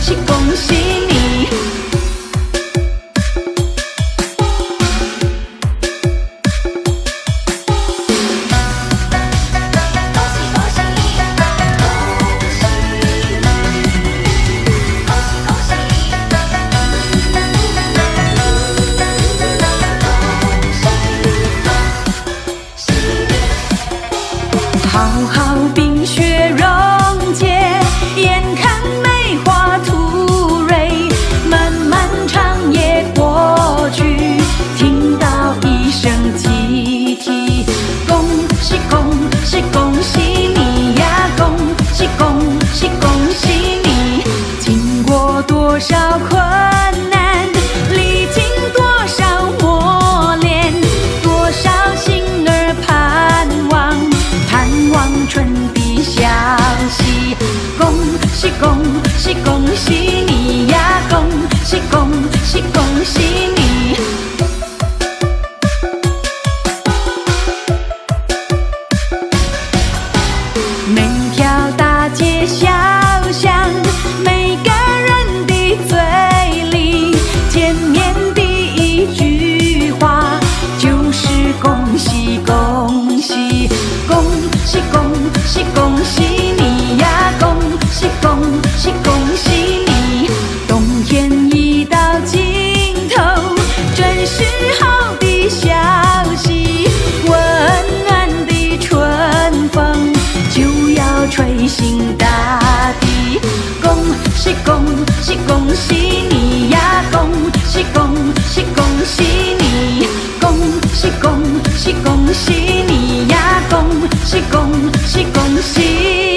七恭喜少亏吹醒大地，恭喜恭喜恭喜你呀，恭喜恭喜恭喜你，恭喜恭喜恭喜你呀，恭喜恭喜恭喜。